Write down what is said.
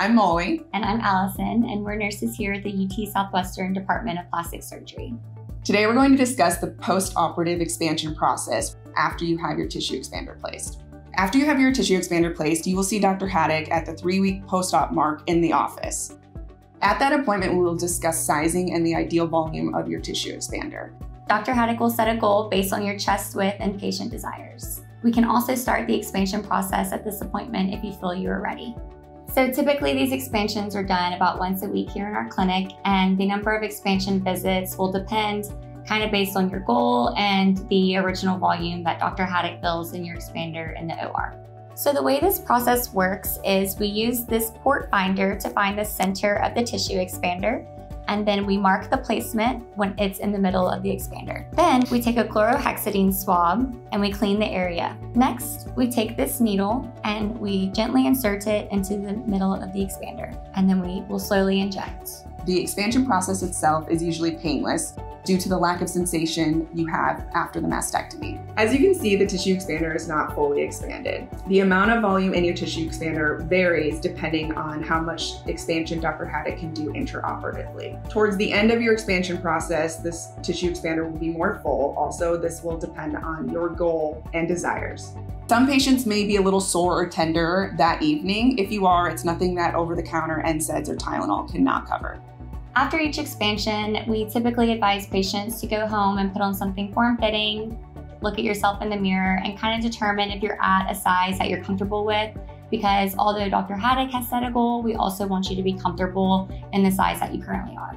I'm Molly. And I'm Alyson, and we're nurses here at the UT Southwestern Department of Plastic Surgery. Today, we're going to discuss the post operative expansion process after you have your tissue expander placed. After you have your tissue expander placed, you will see Dr. Haddock at the three week post op mark in the office. At that appointment, we will discuss sizing and the ideal volume of your tissue expander. Dr. Haddock will set a goal based on your chest width and patient desires. We can also start the expansion process at this appointment if you feel you are ready. So typically these expansions are done about once a week here in our clinic and the number of expansion visits will depend kind of based on your goal and the original volume that Dr. Haddock fills in your expander in the OR. So the way this process works is we use this port finder to find the center of the tissue expander and then we mark the placement when it's in the middle of the expander. Then we take a chlorhexidine swab and we clean the area. Next, we take this needle and we gently insert it into the middle of the expander, and then we will slowly inject. The expansion process itself is usually painless, due to the lack of sensation you have after the mastectomy. As you can see, the tissue expander is not fully expanded. The amount of volume in your tissue expander varies depending on how much expansion Dr. Haddock can do intraoperatively. Towards the end of your expansion process, this tissue expander will be more full. Also, this will depend on your goal and desires. Some patients may be a little sore or tender that evening. If you are, it's nothing that over-the-counter NSAIDs or Tylenol cannot cover. After each expansion, we typically advise patients to go home and put on something form-fitting, look at yourself in the mirror, and kind of determine if you're at a size that you're comfortable with. Because although Dr. Haddock has set a goal, we also want you to be comfortable in the size that you currently are.